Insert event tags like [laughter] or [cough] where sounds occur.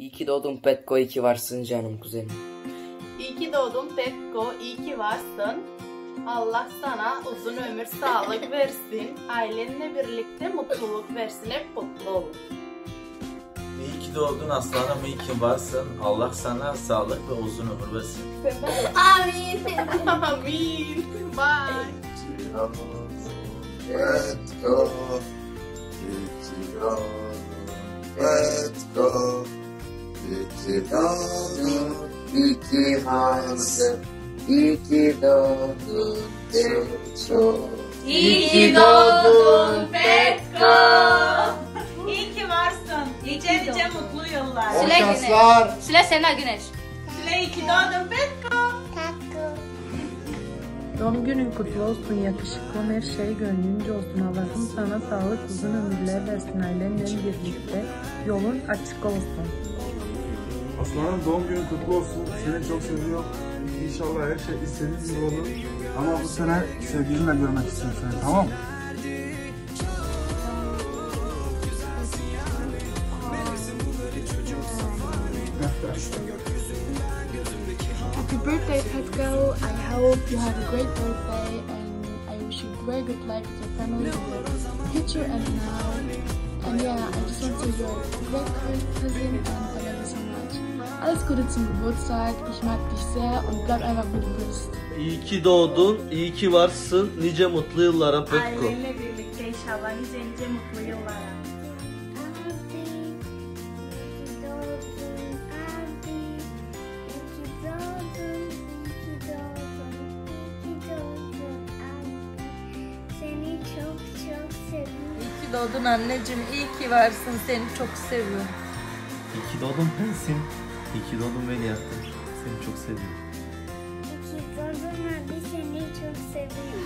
İyi ki doğdun Petko, iyi ki varsın canım kuzenim. İyi ki doğdun Petko, iyi ki varsın. Allah sana uzun ömür sağlık [laughs] versin. Ailenle birlikte mutluluk versin. Hep mutlu olun. İyi ki doğdun aslanım, iyi ki varsın. Allah sana sağlık ve uzun ömür versin. Amin. [laughs] Amin. Bye. Let's go. Let's go. İki doğdun. İki varsın. İki doğdun. Petko. İyi ki doğdun Petko. İyi ki varsın. Nice nice mutlu yıllar. Bol şanslar. Sıla Sena Güneş. Şile iyi ki doğdun Petko. Doğum günün kutlu olsun yakışıklım her şey gönlünce olsun Allah'ım sana sağlık uzun ömürler versin ailenle birlikte yolun açık olsun. Aslanım doğum günün kutlu olsun. Seni çok seviyorum. İnşallah her şey istediğin gibi olur. Ama bu sene sevgilinle görmek istiyorum seni tamam mı? Happy birthday, Petco. I hope you have a great birthday and I wish you very good life with your family future and now. And yeah, I just want to you're a great cousin and I love you so much. Alles Gute zum Geburtstag. Ich mag dich sehr und bleib einfach wie du bist. İyi ki doğdun, iyi ki varsın. Nice mutlu yıllara Petko. Ailenle birlikte inşallah nice nice mutlu yıllara. Seni çok çok seviyorum. İyi ki doğdun anneciğim. İyi ki varsın. Seni çok seviyorum. İyi ki doğdun Pensin. İyi ki doğdun Seni çok seviyorum. İyi ki doğdun abi seni çok seviyorum.